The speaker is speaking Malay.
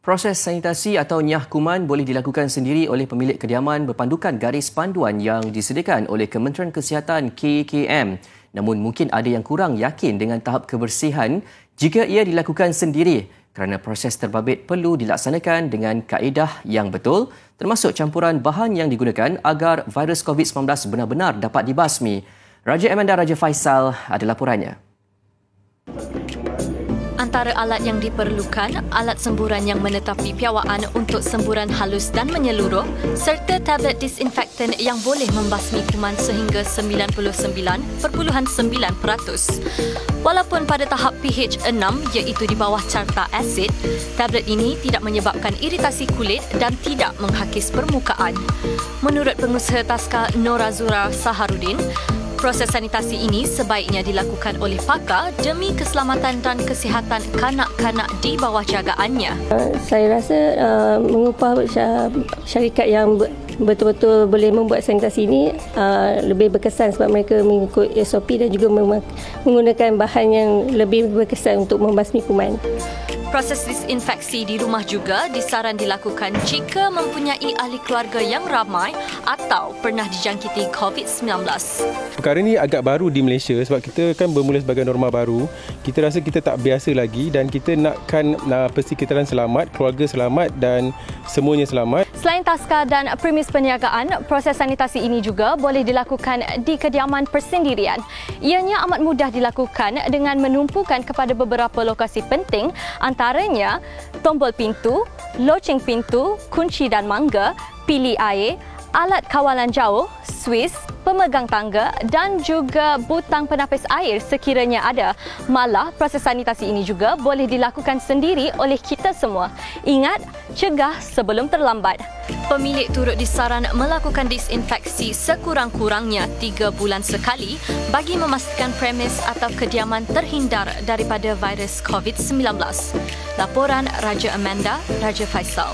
Proses sanitasi atau nyah kuman boleh dilakukan sendiri oleh pemilik kediaman berpandukan garis panduan yang disediakan oleh Kementerian Kesihatan KKM. Namun mungkin ada yang kurang yakin dengan tahap kebersihan jika ia dilakukan sendiri kerana proses terbabit perlu dilaksanakan dengan kaedah yang betul termasuk campuran bahan yang digunakan agar virus COVID-19 benar-benar dapat dibasmi. Raja Amanda Raja Faisal ada laporannya antara alat yang diperlukan, alat semburan yang menetapi piawaan untuk semburan halus dan menyeluruh serta tablet disinfektan yang boleh membasmi kuman sehingga 99.9%. Walaupun pada tahap pH 6 iaitu di bawah carta asid, tablet ini tidak menyebabkan iritasi kulit dan tidak menghakis permukaan. Menurut pengusaha taska Norazura Saharudin, Proses sanitasi ini sebaiknya dilakukan oleh pakar demi keselamatan dan kesihatan kanak-kanak di bawah jagaannya. Uh, saya rasa uh, mengupah syarikat yang betul-betul boleh membuat sanitasi ini uh, lebih berkesan sebab mereka mengikut SOP dan juga menggunakan bahan yang lebih berkesan untuk membasmi kuman. Proses disinfeksi di rumah juga disaran dilakukan jika mempunyai ahli keluarga yang ramai atau pernah dijangkiti COVID-19. Perkara ini agak baru di Malaysia sebab kita kan bermula sebagai norma baru. Kita rasa kita tak biasa lagi dan kita nakkan uh, persekitaran selamat, keluarga selamat dan semuanya selamat. Selain taska dan premis perniagaan, proses sanitasi ini juga boleh dilakukan di kediaman persendirian. Ianya amat mudah dilakukan dengan menumpukan kepada beberapa lokasi penting antaranya tombol pintu, loceng pintu, kunci dan mangga, pilih air, alat kawalan jauh, Swiss, pemegang tangga dan juga butang penapis air sekiranya ada. Malah proses sanitasi ini juga boleh dilakukan sendiri oleh kita semua. Ingat, cegah sebelum terlambat. Pemilik turut disaran melakukan disinfeksi sekurang-kurangnya 3 bulan sekali bagi memastikan premis atau kediaman terhindar daripada virus COVID-19. Laporan Raja Amanda, Raja Faisal.